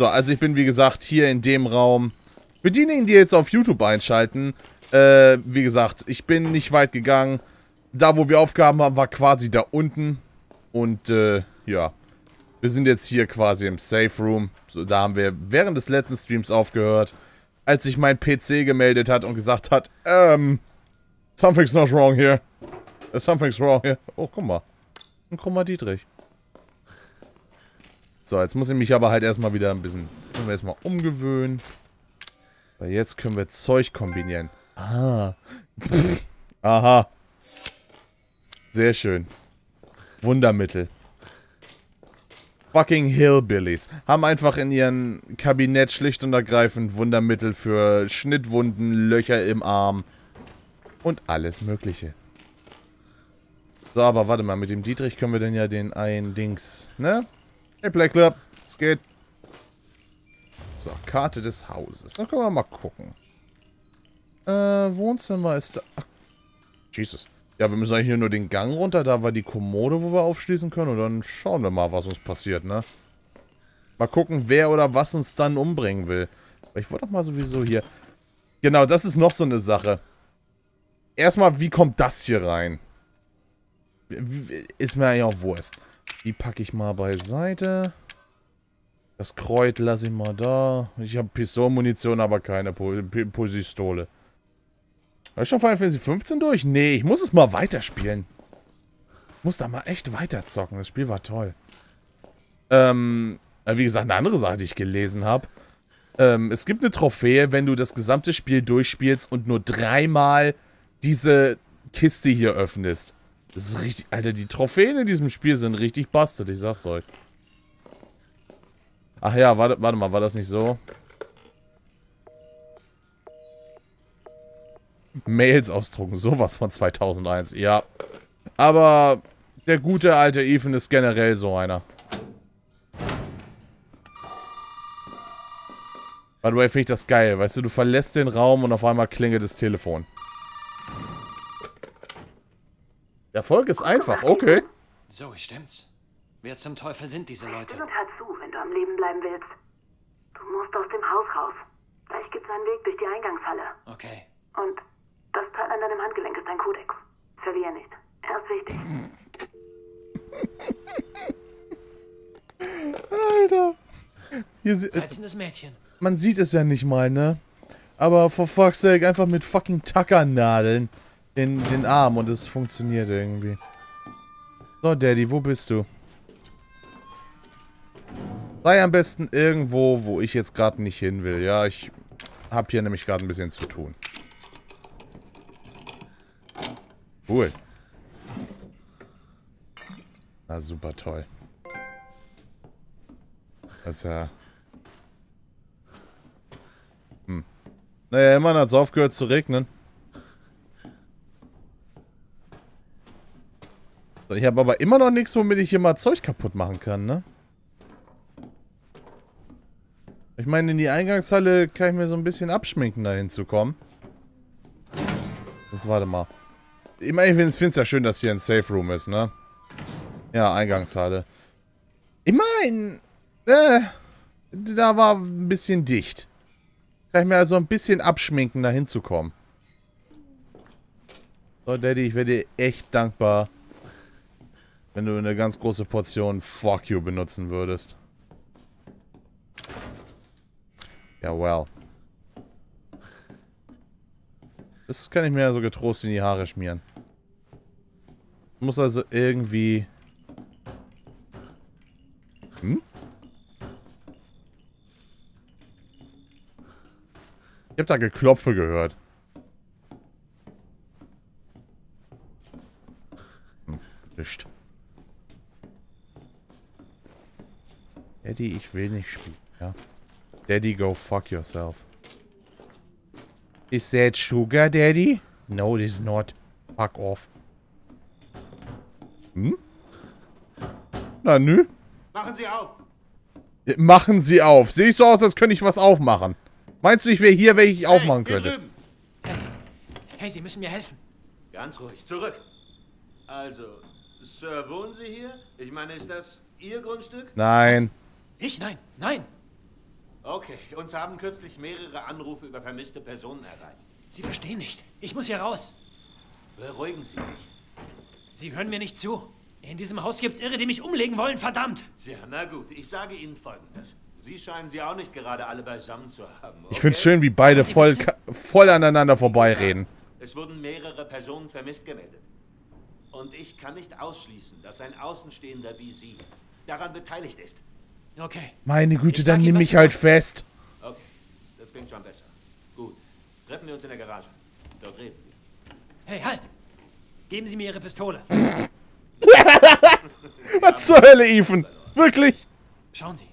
So, also ich bin wie gesagt hier in dem Raum. Für diejenigen, die jetzt auf YouTube einschalten, äh, wie gesagt, ich bin nicht weit gegangen. Da, wo wir Aufgaben haben, war quasi da unten. Und, äh, ja. Wir sind jetzt hier quasi im Safe Room. So, da haben wir während des letzten Streams aufgehört. Als sich mein PC gemeldet hat und gesagt hat, ähm, something's not wrong here. Something's wrong here. Oh, guck mal. Ein Krummer Dietrich. So, jetzt muss ich mich aber halt erstmal wieder ein bisschen, können wir erstmal umgewöhnen. Weil jetzt können wir Zeug kombinieren. Ah. Aha. Sehr schön. Wundermittel. Fucking Hillbillies. Haben einfach in ihrem Kabinett schlicht und ergreifend Wundermittel für Schnittwunden, Löcher im Arm und alles mögliche. So, aber warte mal, mit dem Dietrich können wir denn ja den ein Dings, ne? Hey, Play Club, es geht. So, Karte des Hauses. Dann können wir mal gucken. Äh, Wohnzimmer ist da. Ach, Jesus. Ja, wir müssen eigentlich hier nur den Gang runter. Da war die Kommode, wo wir aufschließen können. Und dann schauen wir mal, was uns passiert, ne? Mal gucken, wer oder was uns dann umbringen will. Aber ich wollte doch mal sowieso hier... Genau, das ist noch so eine Sache. Erstmal, wie kommt das hier rein? Ist mir eigentlich auch Wurst. Die packe ich mal beiseite. Das Kreuz lasse ich mal da. Ich habe Pistolenmunition, aber keine Pistole. War ich schon Final Fantasy 15 durch? Nee, ich muss es mal weiterspielen. Ich muss da mal echt weiterzocken. Das Spiel war toll. Ähm, äh, wie gesagt, eine andere Sache, die ich gelesen habe. Ähm, es gibt eine Trophäe, wenn du das gesamte Spiel durchspielst und nur dreimal diese Kiste hier öffnest. Das ist richtig... Alter, die Trophäen in diesem Spiel sind richtig bastet, ich sag's euch. Ach ja, warte, warte mal, war das nicht so? Mails ausdrucken, sowas von 2001, ja. Aber der gute alte Ethan ist generell so einer. By the way, finde ich das geil. Weißt du, du verlässt den Raum und auf einmal klingelt das Telefon. Der Erfolg ist einfach, okay. So, stimmt's. Wer zum Teufel sind diese Leute? Und hör zu, wenn du am Leben bleiben willst. Du musst aus dem Haus raus. Gleich gibt's einen Weg durch die Eingangshalle. Okay. Und das Teil an deinem Handgelenk ist dein Kodex. Verlier nicht. Er ist wichtig. Alter. Hier, äh, Mädchen. Man sieht es ja nicht mal, ne? Aber for fuck's sake, einfach mit fucking Tackernadeln in den Arm und es funktioniert irgendwie. So, Daddy, wo bist du? Sei am besten irgendwo, wo ich jetzt gerade nicht hin will. Ja, ich habe hier nämlich gerade ein bisschen zu tun. Cool. Na, super toll. Das ist ja... Hm. Naja, immerhin hat es aufgehört zu regnen. Ich habe aber immer noch nichts, womit ich hier mal Zeug kaputt machen kann, ne? Ich meine, in die Eingangshalle kann ich mir so ein bisschen abschminken, da hinzukommen. Das warte mal. Ich meine, ich finde es ja schön, dass hier ein Safe Room ist, ne? Ja, Eingangshalle. Ich meine, äh, da war ein bisschen dicht. Kann ich mir also ein bisschen abschminken, da hinzukommen. So, Daddy, ich wäre dir echt dankbar, wenn du eine ganz große Portion Fuck You benutzen würdest. Ja, well. Das kann ich mir so getrost in die Haare schmieren. Muss also irgendwie... Hm? Ich hab da Geklopfe gehört. Hm, nicht. Daddy, ich will nicht spielen, ja. Daddy, go fuck yourself. Is that sugar, Daddy? No, it is not. Fuck off. Hm? Na, nö. Machen Sie auf. Machen Sie auf. Sehe ich so aus, als könnte ich was aufmachen. Meinst du, ich wäre hier, welche ich hey, aufmachen könnte? Hey, hey, Sie müssen mir helfen. Ganz ruhig, zurück. Also, Sir, wohnen Sie hier? Ich meine, ist das Ihr Grundstück? Nein. Ich? Nein, nein. Okay, uns haben kürzlich mehrere Anrufe über vermisste Personen erreicht. Sie verstehen nicht. Ich muss hier raus. Beruhigen Sie sich. Sie hören mir nicht zu. In diesem Haus gibt's Irre, die mich umlegen wollen, verdammt! Tja, na gut, ich sage Ihnen Folgendes. Sie scheinen sie auch nicht gerade alle beisammen zu haben. Ich find's schön, wie beide voll, voll aneinander vorbeireden. Es wurden mehrere Personen vermisst gemeldet. Und ich kann nicht ausschließen, dass ein Außenstehender wie Sie daran beteiligt ist. Okay. Meine Güte, dann nimm mich halt fest. Okay, das klingt schon besser. Gut, treffen wir uns in der Garage. Dort reden wir. Hey, halt! Geben Sie mir Ihre Pistole. Was zur Hölle, Ethan? Wirklich? Schauen Sie.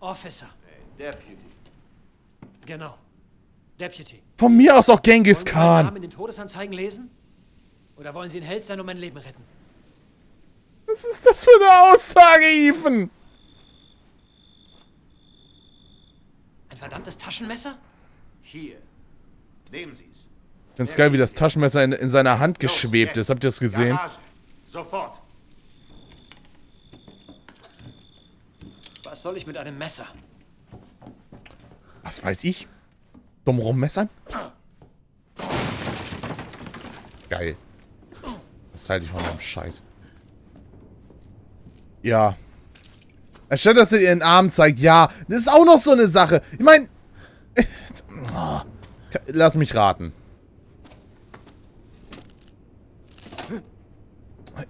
Officer. Hey, Deputy. Genau. Deputy. Von mir aus auch Genghis Wollen Sie meinen Namen Khan. in den Todesanzeigen lesen? Oder wollen Sie ein Held sein und mein Leben retten? Was ist das für eine Aussage, Ethan? Ein verdammtes Taschenmesser? Hier. Nehmen Sie es. Find's geil, wie das Taschenmesser in, in seiner Hand geschwebt ist. Habt ihr das gesehen? Garage. Sofort. Was soll ich mit einem Messer? Was weiß ich? Dumm rummessern? Geil. Was halte ich von deinem Scheiß? Ja. Anstatt dass er ihren Arm zeigt, ja. Das ist auch noch so eine Sache. Ich meine... Lass mich raten.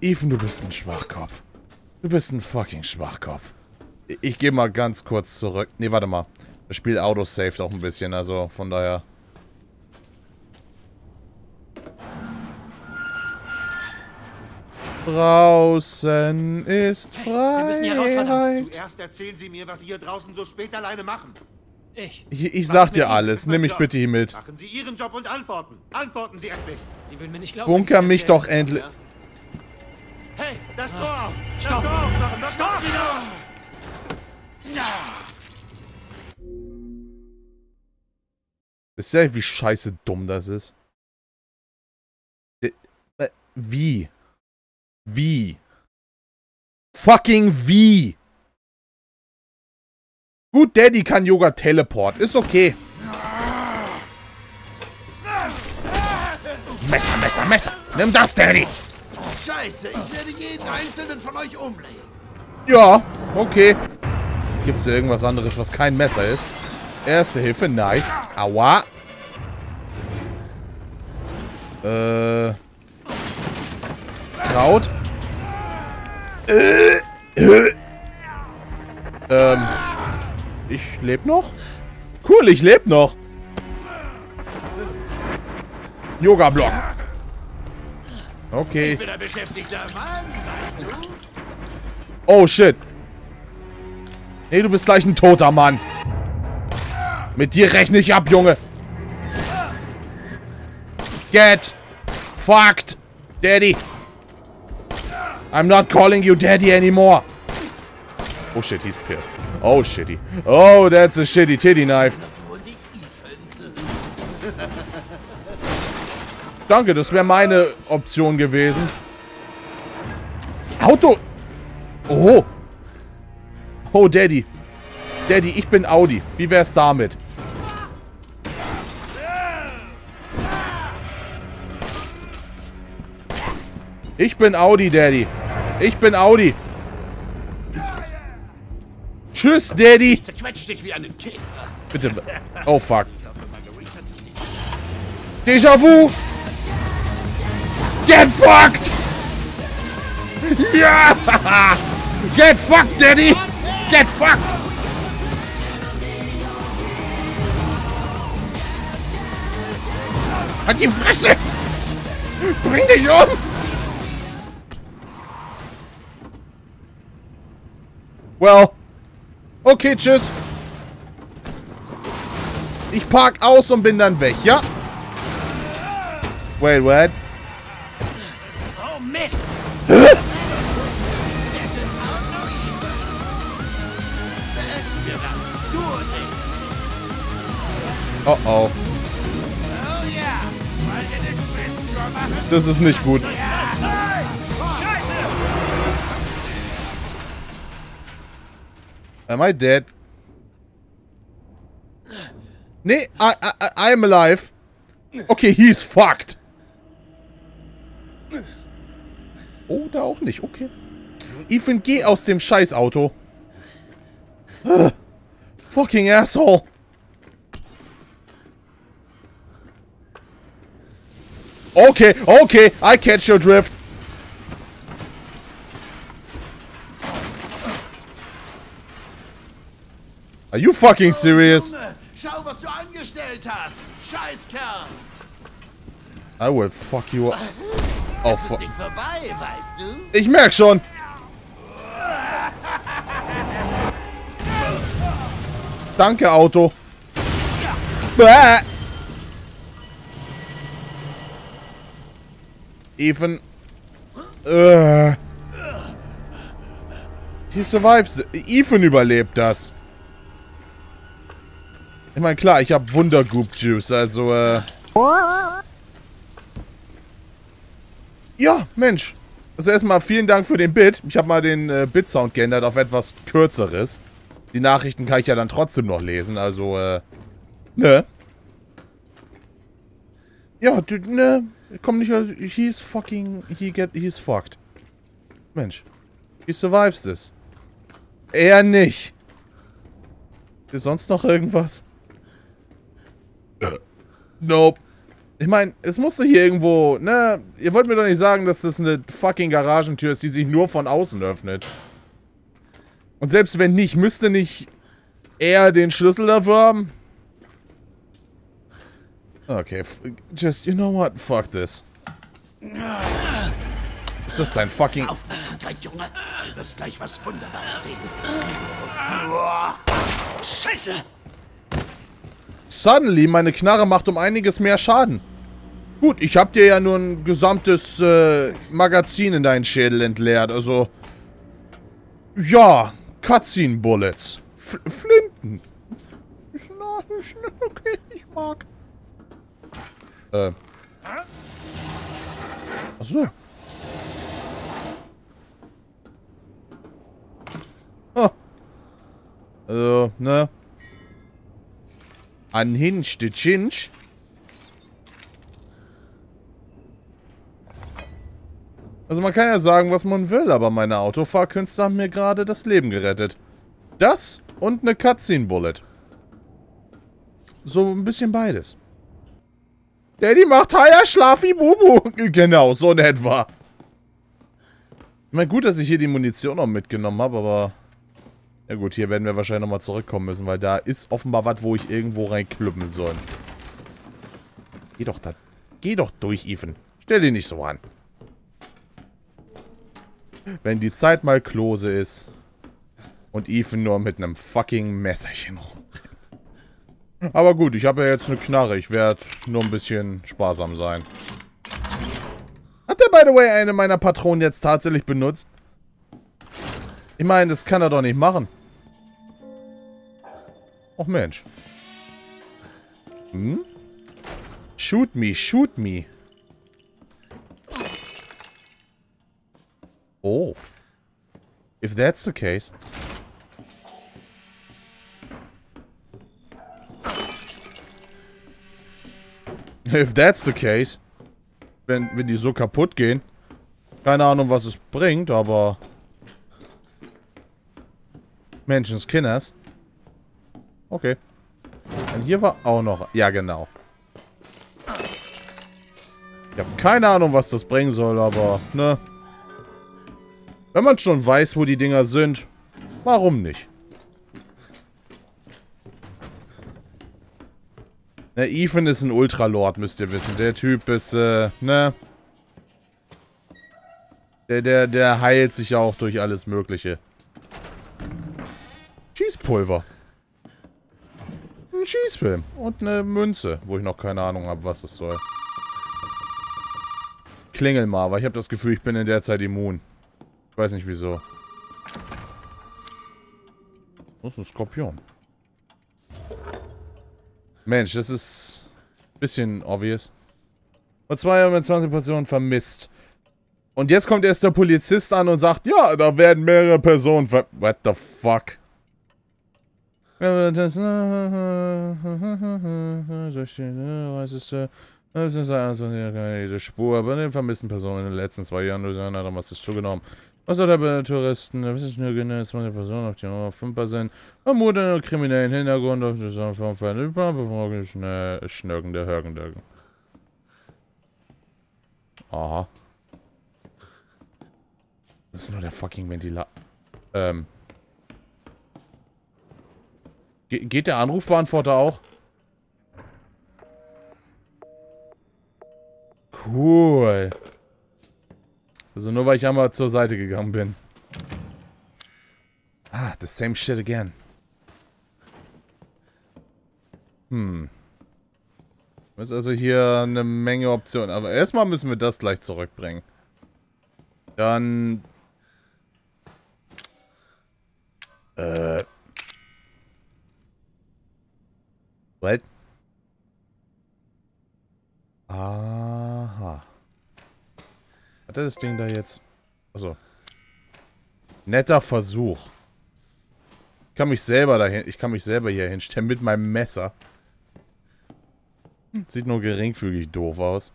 Ethan, du bist ein Schwachkopf. Du bist ein fucking Schwachkopf. Ich, ich gehe mal ganz kurz zurück. Nee, warte mal. Das Spiel autosaved auch ein bisschen, also von daher... Draußen ist Hey, wir müssen hier raus, verdammt. Zuerst erzählen Sie mir, was Sie hier draußen so spät alleine machen. Ich. Ich, ich sag dir alles. Nimm mich Job. bitte hier mit. Machen Sie Ihren Job und antworten. Antworten Sie endlich. Sie würden mir nicht glauben. Bunker ich mich doch endlich... Hey! Das Tor auf. Das Stopp. Tor aufmachen. Das Tor wieder. Wisst ihr, wie scheiße dumm das ist? Äh, äh, Wie? Wie? Fucking wie? Gut, Daddy kann Yoga Teleport. Ist okay. Messer, Messer, Messer. Nimm das, Daddy. Scheiße, ich werde jeden einzelnen von euch umlegen. Ja, okay. Gibt's hier irgendwas anderes, was kein Messer ist? Erste Hilfe, nice. Aua. Äh. Kraut. Äh, äh. Ähm. Ich leb noch? Cool, ich leb noch. Yoga-Block. Okay. Oh, shit. Nee, du bist gleich ein toter Mann. Mit dir rechne ich ab, Junge. Get fucked, Daddy. I'm not calling you Daddy anymore. Oh shit, he's pissed. Oh shitty. Oh, that's a shitty titty knife. Danke, das wäre meine Option gewesen. Auto. Oh. Oh, Daddy. Daddy, ich bin Audi. Wie wär's damit? Ich bin Audi, Daddy. Ich bin Audi. Tschüss, Daddy. Zerquetsch dich wie einen Käfer. Bitte. Oh, fuck. Déjà-vu. Get fucked. Ja. Get fucked, Daddy. Get fucked. Halt die Fresse. Bring dich um. Well. Okay, tschüss. Ich park aus und bin dann weg, ja? Wait, what? Oh, Mist! Oh oh. Das ist nicht gut. Am I dead? Nee, I, I, I'm alive. Okay, he's fucked. Oh, da auch nicht. Okay. Ethan, geh aus dem Scheißauto. Ah, fucking asshole. Okay, okay, I catch your drift. Are you fucking serious? Schau, was du angestellt hast. Scheißkerl. I will fuck you up. Oh, fuck. vorbei, weißt du? Ich merk schon. Danke, Auto. Bäh. Ethan. Äh. He survives. Ethan überlebt das. Ich meine, klar, ich habe Wundergoop Juice, also, äh... Ja, Mensch. Also erstmal vielen Dank für den Bit. Ich habe mal den äh, Bit-Sound geändert auf etwas kürzeres. Die Nachrichten kann ich ja dann trotzdem noch lesen, also, äh... Ne? Ja, du, ne? Komm nicht, also, he's fucking, he get, he's fucked. Mensch. He survives this. Er nicht. Ist sonst noch irgendwas? Nope. Ich meine, es musste hier irgendwo, ne? Ihr wollt mir doch nicht sagen, dass das eine fucking Garagentür ist, die sich nur von außen öffnet. Und selbst wenn nicht, müsste nicht er den Schlüssel dafür haben? Okay, just, you know what? Fuck this. Ist das dein fucking... Aufmerksamkeit, Junge. Du wirst gleich was Wunderbares sehen. Scheiße! Suddenly, meine Knarre macht um einiges mehr Schaden. Gut, ich hab dir ja nur ein gesamtes äh, Magazin in deinen Schädel entleert, also... Ja, Cutscene Bullets. Flinten. Okay, ich mag. Äh. Achso. Ah. Also, ne? Unhinged Chinch. Also man kann ja sagen, was man will, aber meine Autofahrkünste haben mir gerade das Leben gerettet. Das und eine Cutscene Bullet. So ein bisschen beides. Daddy macht Haya Schlafi Bubu. Genau, so in etwa. Ich meine, gut, dass ich hier die Munition noch mitgenommen habe, aber... Ja gut, hier werden wir wahrscheinlich nochmal zurückkommen müssen, weil da ist offenbar was, wo ich irgendwo reinkluppen soll. Geh doch da... Geh doch durch, Ethan. Stell dich nicht so an. Wenn die Zeit mal Klose ist und Ethan nur mit einem fucking Messerchen rumrennt. Aber gut, ich habe ja jetzt eine Knarre. Ich werde nur ein bisschen sparsam sein. Hat er, by the way, eine meiner Patronen jetzt tatsächlich benutzt? Ich meine, das kann er doch nicht machen. Och Mensch. Hm? Shoot me, shoot me. Oh. If that's the case. If that's the case. Wenn, wenn die so kaputt gehen. Keine Ahnung, was es bringt, aber... Menschenskinners. Okay. Und hier war auch noch... Ja, genau. Ich habe keine Ahnung, was das bringen soll, aber... Ne? Wenn man schon weiß, wo die Dinger sind, warum nicht? Na, Ethan ist ein Ultralord, müsst ihr wissen. Der Typ ist, äh, ne? Der, der, der heilt sich ja auch durch alles Mögliche. Schießpulver. Schießfilm. Und eine Münze, wo ich noch keine Ahnung habe, was es soll. Klingel mal, aber ich habe das Gefühl, ich bin in der Zeit immun. Ich weiß nicht wieso. Das ist ein Skorpion. Mensch, das ist ein bisschen obvious. Vor zwei Jahren mit 20 Portionen vermisst. Und jetzt kommt erst der Polizist an und sagt, ja, da werden mehrere Personen ver... What the fuck? Das, ist, also diese Spur bei den vermissten Personen in den letzten zwei Jahren durch einer was ist zugenommen. Was hat er bei den Touristen? Das ist nur genau 20 Personen auf die Nummer 5 sind. Vermuten einen kriminellen Hintergrund auf die Form von Überbefragung, schnörgende Hörgendögen. Aha. Das ist nur der fucking Ventilator. Ähm. Ge geht der Anrufbeantworter auch? Cool. Also nur weil ich einmal zur Seite gegangen bin. Ah, the same shit again. Hm. Ist also hier eine Menge Optionen. Aber erstmal müssen wir das gleich zurückbringen. Dann... Äh... What? Aha. Hat er das Ding da jetzt... Achso. Netter Versuch. Ich kann mich selber dahin... Ich kann mich selber hier hinstellen mit meinem Messer. Sieht nur geringfügig doof aus.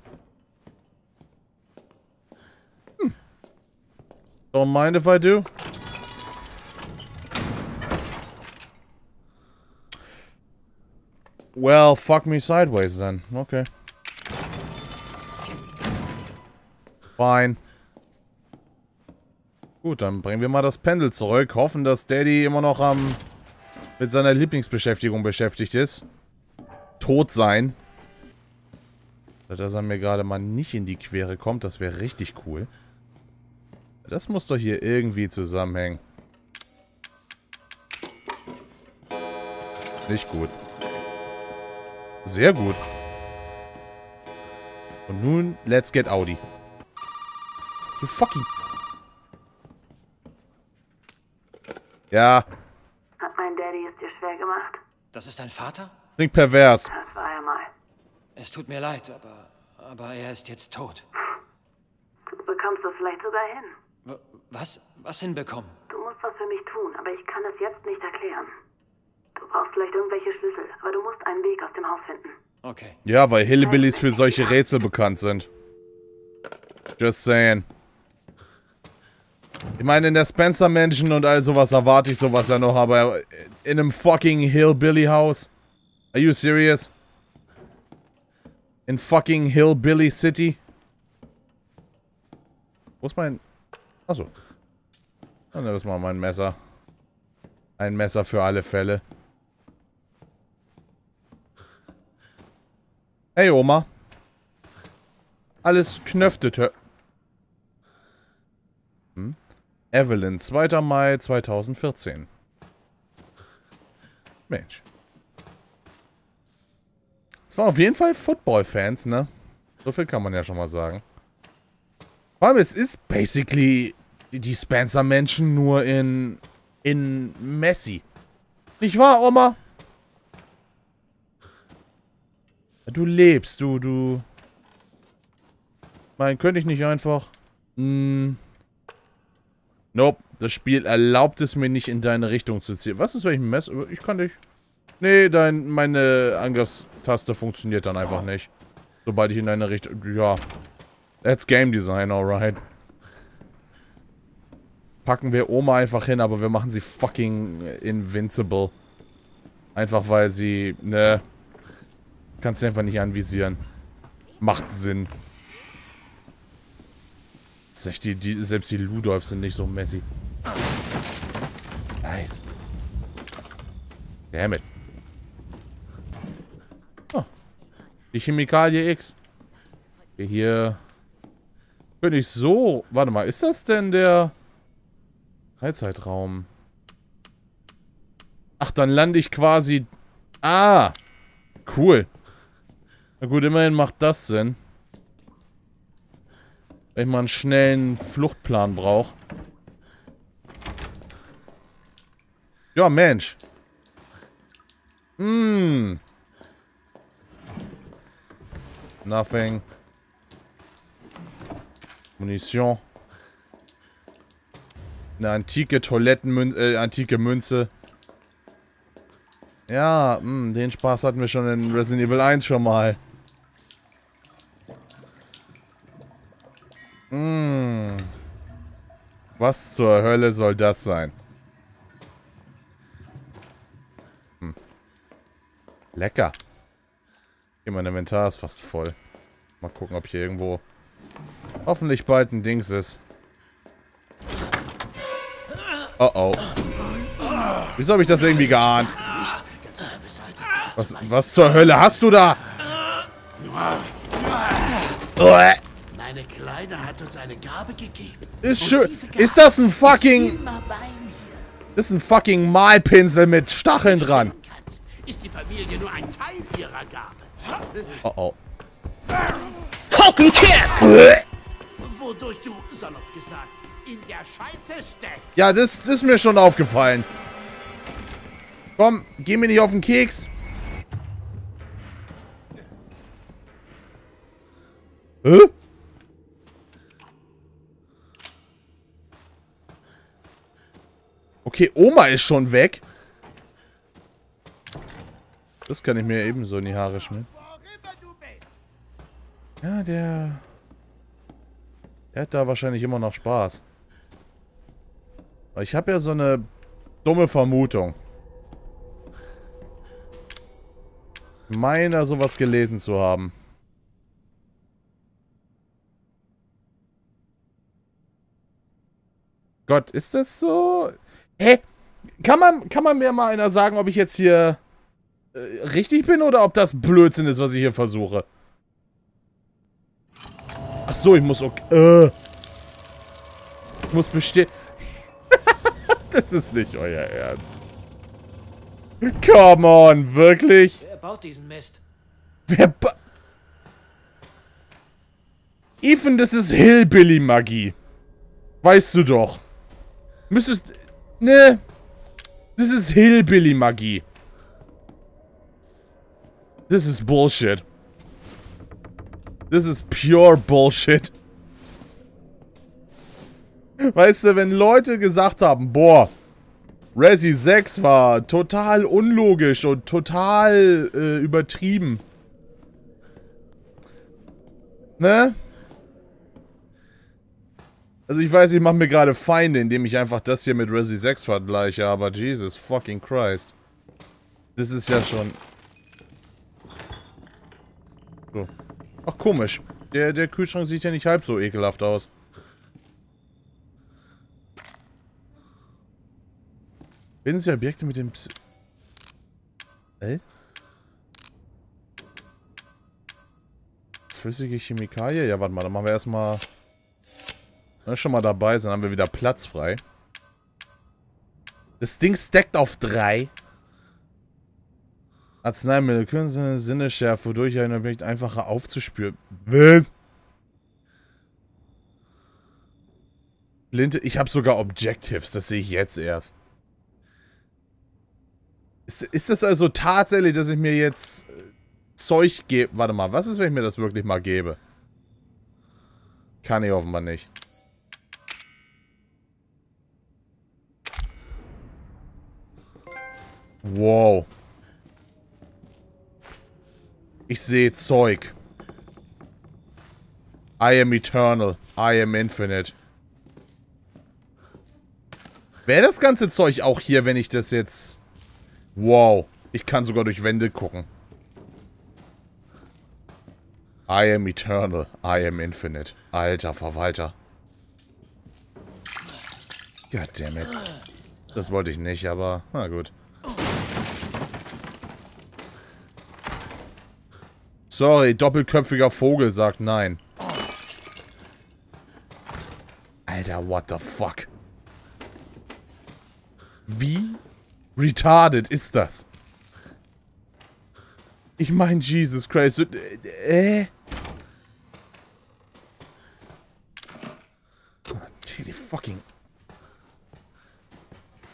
Hm. Don't mind if I do. Well, fuck me sideways then. Okay. Fine. Gut, dann bringen wir mal das Pendel zurück. Hoffen, dass Daddy immer noch am mit seiner Lieblingsbeschäftigung beschäftigt ist. Tot sein. Dass er mir gerade mal nicht in die Quere kommt, das wäre richtig cool. Das muss doch hier irgendwie zusammenhängen. Nicht gut. Sehr gut. Und nun, let's get Audi. You fucking... Ja, Hat mein Daddy es dir schwer gemacht? Das ist dein Vater? klingt pervers. Das war er mal. Es tut mir leid, aber, aber er ist jetzt tot. Du bekommst es vielleicht sogar hin. W was? Was hinbekommen? Du musst was für mich tun, aber ich kann es jetzt nicht erklären. Brauchst vielleicht irgendwelche Schlüssel, aber du musst einen Weg aus dem Haus finden. Okay. Ja, weil Hillbillies für solche Rätsel bekannt sind. Just saying. Ich meine, in der Spencer Mansion und all sowas erwarte ich sowas ja noch, aber in einem fucking Hillbilly-Haus? Are you serious? In fucking Hillbilly City? Wo ist mein... Achso. Dann ist mal mein Messer. Ein Messer für alle Fälle. Hey Oma. Alles knöftete. Hm? Evelyn, 2. Mai 2014. Mensch. Es waren auf jeden Fall Football-Fans, ne? So viel kann man ja schon mal sagen. Vor allem, es ist basically die Spencer-Menschen nur in... in Messi. Nicht wahr, Oma? Du lebst, du, du... Mein, könnte ich nicht einfach... Hm... Nope, das Spiel erlaubt es mir nicht in deine Richtung zu ziehen. Was ist, wenn ich ein Mess... Ich kann dich... Nee, dein, meine Angriffstaste funktioniert dann einfach nicht. Sobald ich in deine Richtung... Ja. That's Game Design, alright. Packen wir Oma einfach hin, aber wir machen sie fucking invincible. Einfach weil sie... Ne... Kannst du einfach nicht anvisieren. Macht Sinn. Selbst die, die, selbst die Ludolfs sind nicht so messy. Nice. Damn it. Oh. Die Chemikalie X. Hier. Bin ich so... Warte mal, ist das denn der... Freizeitraum? Ach, dann lande ich quasi... Ah! Cool. Na gut, immerhin macht das Sinn. Wenn ich mal einen schnellen Fluchtplan brauche. Ja, Mensch. Hm. Nothing. Munition. Eine antike Toilettenmünze, äh, antike Münze. Ja, mh, den Spaß hatten wir schon in Resident Evil 1 schon mal. Mh. Was zur Hölle soll das sein? Hm. Lecker. Okay, mein Inventar ist fast voll. Mal gucken, ob hier irgendwo hoffentlich bald ein Dings ist. Oh oh. Wieso habe ich das irgendwie geahnt? Was, was zur Hölle hast du da? Uah. Meine Kleine hat uns eine Gabe gegeben. Ist Und schön. Ist das ein fucking... Das ist ein fucking Malpinsel mit Stacheln dran. Ist die Familie nur ein Teil ihrer Gabe? Oh oh. Fucking kid! Wodurch du, salopp gesagt, in der Scheiße steckst. Ja, das, das ist mir schon aufgefallen. Komm, geh mir nicht auf den Keks. Hä? Okay, Oma ist schon weg. Das kann ich mir ebenso in die Haare schmieren. Ja, der... Der hat da wahrscheinlich immer noch Spaß. Ich habe ja so eine dumme Vermutung. Meiner sowas gelesen zu haben. Gott, ist das so? Hä? Kann man, kann man mir mal einer sagen, ob ich jetzt hier äh, richtig bin oder ob das Blödsinn ist, was ich hier versuche? Ach so, ich muss okay. Äh. Ich muss bestehen. das ist nicht euer Ernst. Come on, wirklich? Wer baut diesen Mist? Wer ba Ethan, das ist Hillbilly-Magie. Weißt du doch. Müsstest... Ne. Das ist Hillbilly-Magie. Das ist Bullshit. Das ist pure Bullshit. Weißt du, wenn Leute gesagt haben, boah, Resi 6 war total unlogisch und total äh, übertrieben. Ne? Also ich weiß, ich mache mir gerade Feinde, indem ich einfach das hier mit Resi 6 vergleiche, aber Jesus fucking Christ. Das ist ja schon... So. Ach, komisch. Der, der Kühlschrank sieht ja nicht halb so ekelhaft aus. Finden Sie Objekte mit dem Psy... Äh? Flüssige Chemikalie? Ja, warte mal, dann machen wir erstmal... Wenn wir schon mal dabei sind, haben wir wieder Platz frei. Das Ding stackt auf drei. Arzneimittel können seine Sinne schärfen, wodurch ein Objekt einfacher aufzuspüren. Was? Flinte, ich habe sogar Objectives, das sehe ich jetzt erst. Ist, ist das also tatsächlich, dass ich mir jetzt äh, Zeug gebe? Warte mal, was ist, wenn ich mir das wirklich mal gebe? Kann ich offenbar nicht. Wow. Ich sehe Zeug. I am eternal. I am infinite. Wäre das ganze Zeug auch hier, wenn ich das jetzt... Wow. Ich kann sogar durch Wände gucken. I am eternal. I am infinite. Alter Verwalter. Goddammit. Das wollte ich nicht, aber... Na gut. Sorry, doppelköpfiger Vogel sagt nein. Alter, what the fuck? Wie retarded ist das? Ich mein, Jesus Christ. Äh? äh? Oh, die fucking...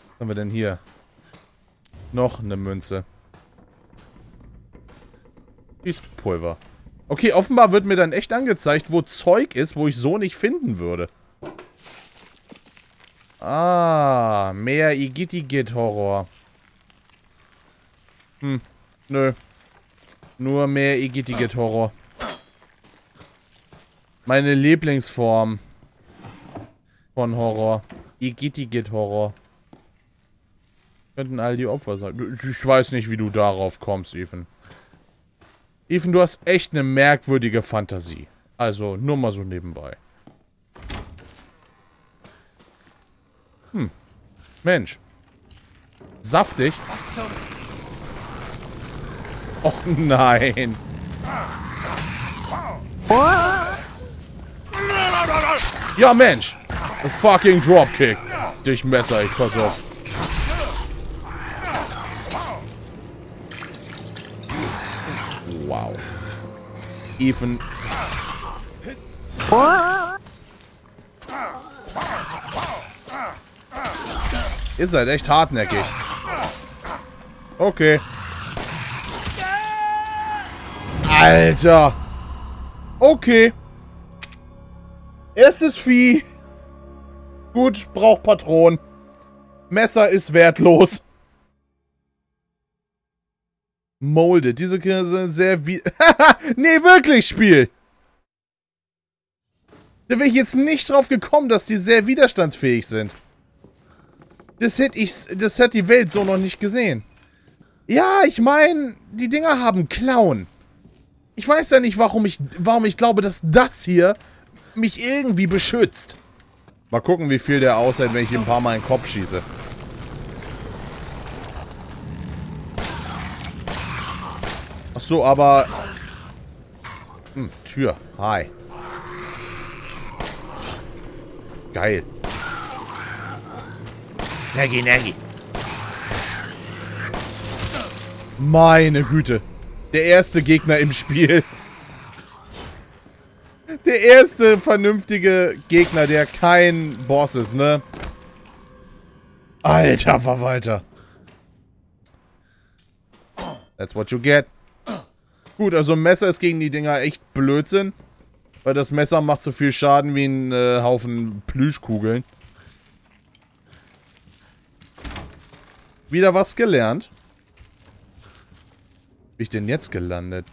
Was haben wir denn hier? Noch eine Münze. Pulver. Okay, offenbar wird mir dann echt angezeigt, wo Zeug ist, wo ich so nicht finden würde. Ah, mehr Igittigit-Horror. Hm, nö. Nur mehr Igitigit Horror. Meine Lieblingsform von Horror. Igitigit Horror. Könnten all die Opfer sein. Ich weiß nicht, wie du darauf kommst, Ethan. Ethan, du hast echt eine merkwürdige Fantasie. Also, nur mal so nebenbei. Hm. Mensch. Saftig. Was zum... Och nein. Ja, Mensch. A fucking Dropkick. Dich Messer, ich pass auf. Wow. Ethan. Ihr seid echt hartnäckig. Okay. Alter. Okay. Erstes Vieh. Gut, braucht Patronen. Messer ist wertlos. Molded. Diese Kinder sind sehr wie... nee, wirklich, Spiel. Da wäre ich jetzt nicht drauf gekommen, dass die sehr widerstandsfähig sind. Das hätte ich... Das hat die Welt so noch nicht gesehen. Ja, ich meine, die Dinger haben Klauen. Ich weiß ja nicht, warum ich, warum ich glaube, dass das hier mich irgendwie beschützt. Mal gucken, wie viel der aushält, wenn ich ihm ein paar Mal in den Kopf schieße. So, aber... Hm, Tür. Hi. Geil. Naggy, naggy. Meine Güte. Der erste Gegner im Spiel. Der erste vernünftige Gegner, der kein Boss ist, ne? Alter Verwalter. That's what you get. Gut, also ein Messer ist gegen die Dinger echt Blödsinn. Weil das Messer macht so viel Schaden wie ein äh, Haufen Plüschkugeln. Wieder was gelernt. Wie ich denn jetzt gelandet?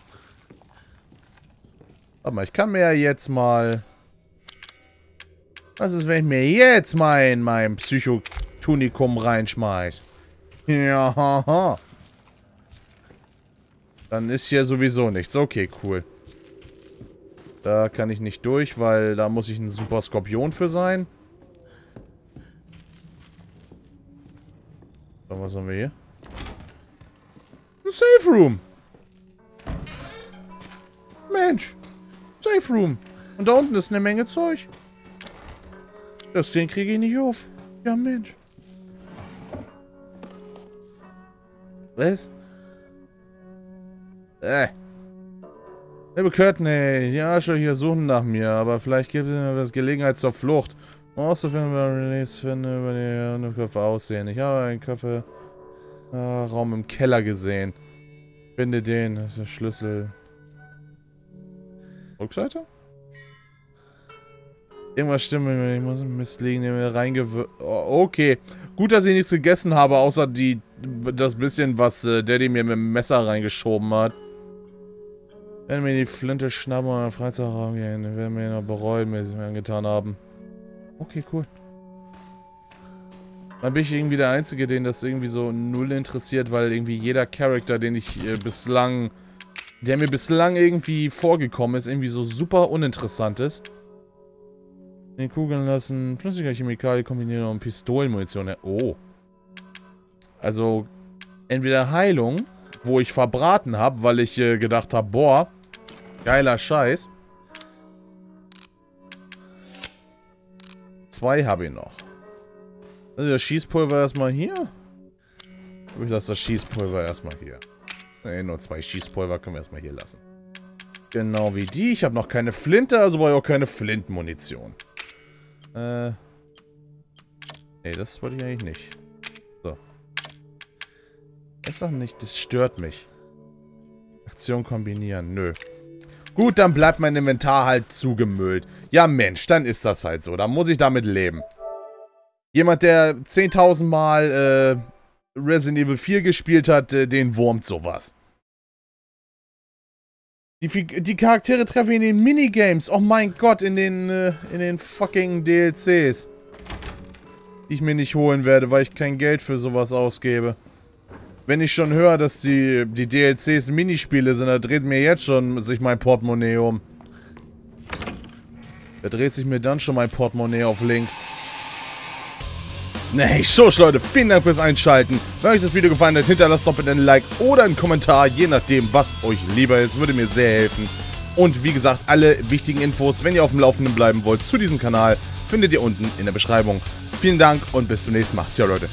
Warte mal, ich kann mir ja jetzt mal... Was ist, wenn ich mir jetzt mein, mein Psychotunikum reinschmeiß? Ja, haha. Dann ist hier sowieso nichts. Okay, cool. Da kann ich nicht durch, weil da muss ich ein super Skorpion für sein. So, was haben wir hier? Ein Safe Room. Mensch. Safe Room. Und da unten ist eine Menge Zeug. Das Ding kriege ich nicht auf. Ja, Mensch. Was? Äh. Liebe Courtney, die Arschlöcher hier suchen nach mir, aber vielleicht gibt es was Gelegenheit zur Flucht. Auszufinden, wer Release finde, über die Unterköpfe aussehen. Ich habe einen Köpfe äh, Raum im Keller gesehen. Finde den, das ist der Schlüssel. Rückseite? Irgendwas stimmt mit mir, ich muss ein Mist liegen, der mir reingewirkt. Oh, okay. Gut, dass ich nichts gegessen habe, außer die das bisschen, was äh, Daddy mir mit dem Messer reingeschoben hat. Wenn mir die Flinte schnappen und in den Freizeitraum gehen, werden wir noch bereuen, was mir angetan haben. Okay, cool. Dann bin ich irgendwie der Einzige, den das irgendwie so null interessiert, weil irgendwie jeder Charakter, den ich äh, bislang der mir bislang irgendwie vorgekommen ist, irgendwie so super uninteressant ist. Den Kugeln lassen, flüssiger Chemikalie kombinieren und Pistolenmunition. Oh. Also, entweder Heilung, wo ich verbraten habe, weil ich äh, gedacht habe, boah, geiler Scheiß. Zwei habe ich noch. Also das Schießpulver erstmal hier. Ich lasse das Schießpulver erstmal hier. Ne, nur zwei Schießpulver können wir erstmal hier lassen. Genau wie die. Ich habe noch keine Flinte, also brauche ich auch keine Flintmunition. Äh. Nee, das wollte ich eigentlich nicht. So. Ich sag nicht, das stört mich. Aktion kombinieren, nö. Gut, dann bleibt mein Inventar halt zugemüllt. Ja, Mensch, dann ist das halt so. Dann muss ich damit leben. Jemand, der 10.000 Mal, äh, Resident Evil 4 gespielt hat, äh, den wurmt sowas. Die, die Charaktere treffen in den Minigames. Oh mein Gott, in den, äh, in den fucking DLCs. Die ich mir nicht holen werde, weil ich kein Geld für sowas ausgebe. Wenn ich schon höre, dass die, die DLCs Minispiele sind, da dreht mir jetzt schon sich mein Portemonnaie um. Da dreht sich mir dann schon mein Portemonnaie auf links. Nee, so Leute, vielen Dank fürs Einschalten. Wenn euch das Video gefallen hat, hinterlasst doch bitte ein Like oder einen Kommentar, je nachdem, was euch lieber ist. Würde mir sehr helfen. Und wie gesagt, alle wichtigen Infos, wenn ihr auf dem Laufenden bleiben wollt, zu diesem Kanal, findet ihr unten in der Beschreibung. Vielen Dank und bis zum nächsten Mal. See you, Leute.